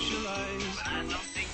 socialize.